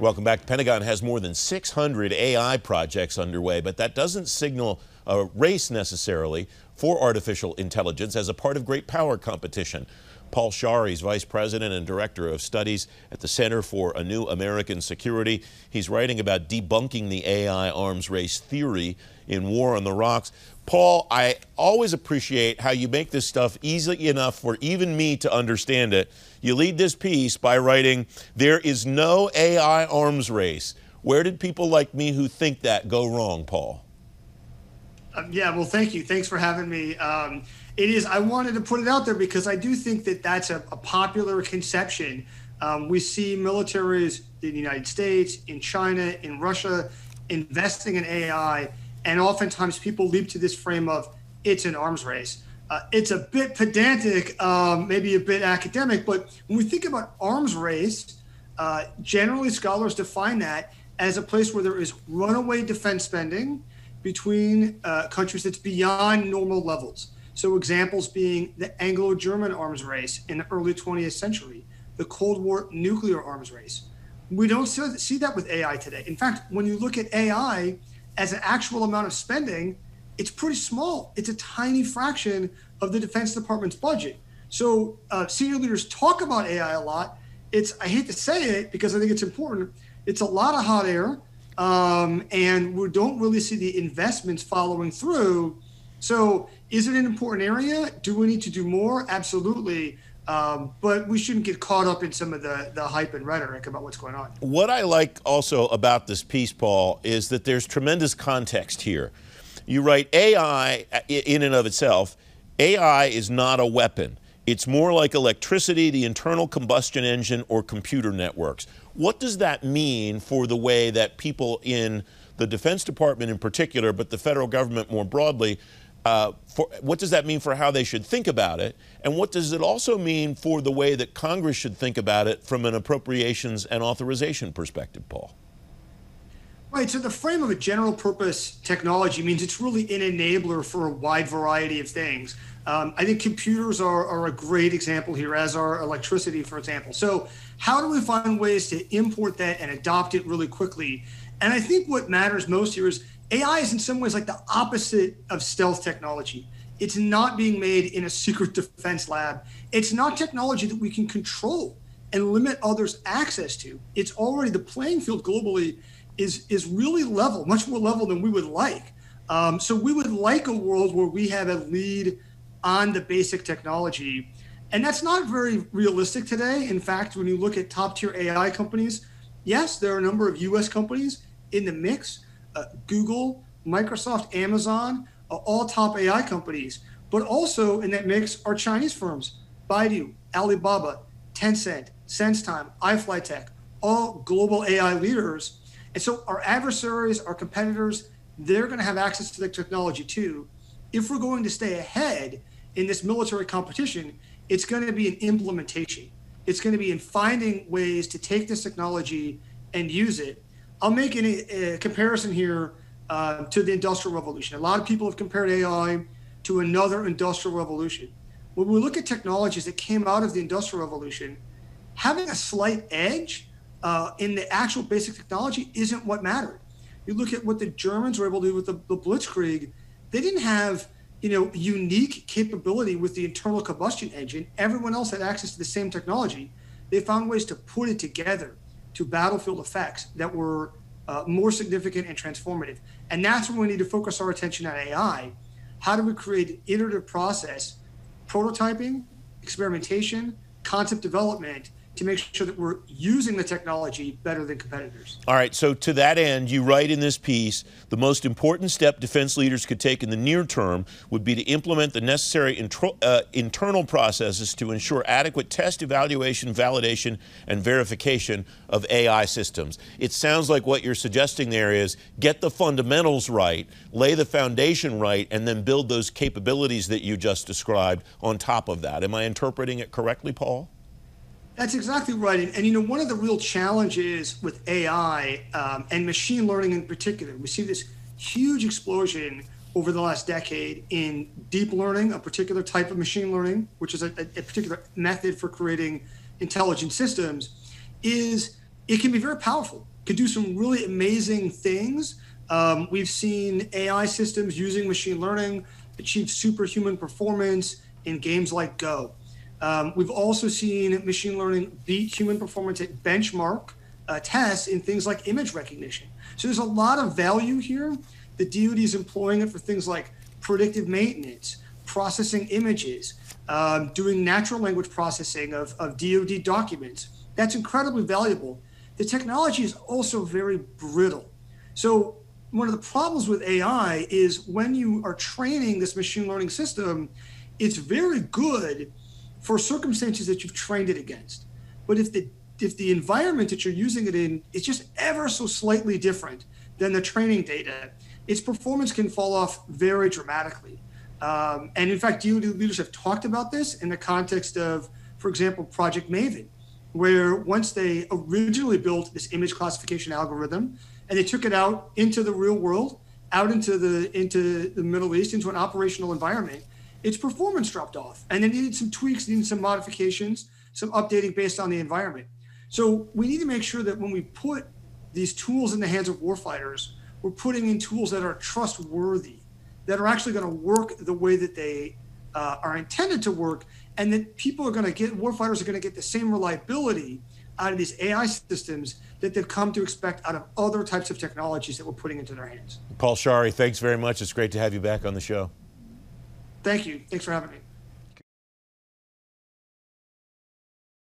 Welcome back. The Pentagon has more than 600 AI projects underway, but that doesn't signal a race necessarily for artificial intelligence as a part of great power competition. Paul Scharre is Vice President and Director of Studies at the Center for a New American Security. He's writing about debunking the AI arms race theory in War on the Rocks. Paul, I always appreciate how you make this stuff easy enough for even me to understand it. You lead this piece by writing, There is no AI arms race. Where did people like me who think that go wrong, Paul? Um, yeah, well, thank you. Thanks for having me. Um, it is, I wanted to put it out there because I do think that that's a, a popular conception. Um, we see militaries in the United States, in China, in Russia investing in AI, and oftentimes people leap to this frame of it's an arms race. Uh, it's a bit pedantic, um, maybe a bit academic, but when we think about arms race, uh, generally scholars define that as a place where there is runaway defense spending between uh, countries that's beyond normal levels. So, examples being the Anglo German arms race in the early 20th century, the Cold War nuclear arms race. We don't see that with AI today. In fact, when you look at AI as an actual amount of spending, it's pretty small. It's a tiny fraction of the Defense Department's budget. So, uh, senior leaders talk about AI a lot. It's, I hate to say it because I think it's important, it's a lot of hot air um, and we don't really see the investments following through. So, is it an important area? Do we need to do more? Absolutely. Um, but we shouldn't get caught up in some of the, the hype and rhetoric about what's going on. What I like also about this piece, Paul, is that there's tremendous context here. You write AI in and of itself, AI is not a weapon. It's more like electricity, the internal combustion engine, or computer networks. What does that mean for the way that people in the Defense Department in particular, but the federal government more broadly, uh, for, what does that mean for how they should think about it? And what does it also mean for the way that Congress should think about it from an appropriations and authorization perspective, Paul? Right. So the frame of a general purpose technology means it's really an enabler for a wide variety of things. Um, I think computers are, are a great example here, as are electricity, for example. So, how do we find ways to import that and adopt it really quickly? And I think what matters most here is AI is in some ways like the opposite of stealth technology. It's not being made in a secret defense lab. It's not technology that we can control and limit others' access to. It's already the playing field globally is is really level, much more level than we would like. Um, so we would like a world where we have a lead on the basic technology, and that's not very realistic today. In fact, when you look at top tier AI companies, yes, there are a number of U.S. companies in the mix. Uh, Google, Microsoft, Amazon, uh, all top AI companies, but also in that mix are Chinese firms, Baidu, Alibaba, Tencent, SenseTime, iFlyTek, all global AI leaders and so our adversaries, our competitors, they're going to have access to the technology too. If we're going to stay ahead in this military competition, it's going to be an implementation. It's going to be in finding ways to take this technology and use it. I'll make a comparison here uh, to the Industrial Revolution. A lot of people have compared AI to another Industrial Revolution. When we look at technologies that came out of the Industrial Revolution, having a slight edge uh, in the actual basic technology isn't what mattered. You look at what the Germans were able to do with the, the Blitzkrieg. They didn't have you know unique capability with the internal combustion engine. Everyone else had access to the same technology. They found ways to put it together to battlefield effects that were uh, more significant and transformative. And that's when we need to focus our attention on AI. How do we create an iterative process, prototyping, experimentation, concept development to make sure that we're using the technology better than competitors. All right, so to that end, you write in this piece the most important step defense leaders could take in the near term would be to implement the necessary intro, uh, internal processes to ensure adequate test, evaluation, validation, and verification of AI systems. It sounds like what you're suggesting there is get the fundamentals right, lay the foundation right, and then build those capabilities that you just described on top of that. Am I interpreting it correctly, Paul? That's exactly right. And, and, you know, one of the real challenges with AI um, and machine learning in particular, we see this huge explosion over the last decade in deep learning, a particular type of machine learning, which is a, a particular method for creating intelligent systems, is it can be very powerful. can do some really amazing things. Um, we've seen AI systems using machine learning achieve superhuman performance in games like Go. Um, we've also seen machine learning beat human performance at benchmark uh, tests in things like image recognition. So there's a lot of value here. The DoD is employing it for things like predictive maintenance, processing images, um, doing natural language processing of, of DoD documents. That's incredibly valuable. The technology is also very brittle. So one of the problems with AI is when you are training this machine learning system, it's very good for circumstances that you've trained it against. But if the if the environment that you're using it in is just ever so slightly different than the training data, its performance can fall off very dramatically. Um, and in fact, DoD leaders have talked about this in the context of, for example, Project Maven, where once they originally built this image classification algorithm and they took it out into the real world, out into the into the Middle East, into an operational environment, its performance dropped off, and it needed some tweaks, needed some modifications, some updating based on the environment. So we need to make sure that when we put these tools in the hands of warfighters, we're putting in tools that are trustworthy, that are actually going to work the way that they uh, are intended to work, and that people are going to get warfighters are going to get the same reliability out of these AI systems that they've come to expect out of other types of technologies that we're putting into their hands. Paul Scharre, thanks very much. It's great to have you back on the show. Thank you. Thanks for having me.